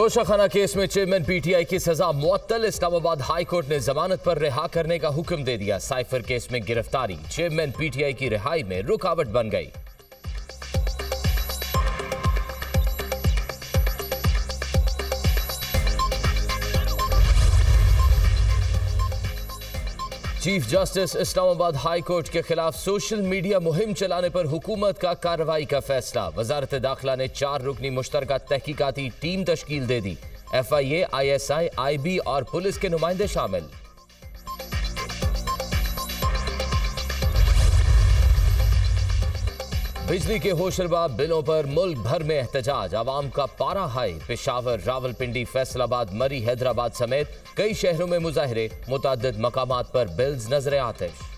توشہ خانہ کیس میں chairman P T I کی سزا معطل، اسلام آباد ہائی کورٹ نے ضمانت پر رہا کرنے کا حکم دے دیا۔ سائفر کیس میں گرفتاری، چیئرمین پی ٹی آئی کی رہائی میں رکاوٹ بن گئی۔ چیف جسٹس اسلام آباد ہائی کورٹ کے خلاف سوشل میڈیا مہم چلانے پر حکومت کا کارروائی کا فیصلہ۔ وزارت داخلہ نے چار رکنی مشترکہ تحقیقاتی ٹیم تشکیل دے دی۔ F I A, I S I I B اور پولیس کے نمائندے شامل۔ بجلی کے ہوشربا بلوں پر ملک بھر میں احتجاج، عوام کا پارا high. Peshawar Rawalpindi Faisalabad, Murree, Hyderabad سمیت کئی شہروں میں مظاہرے، متعدد مقامات پر بلز نظر آتش۔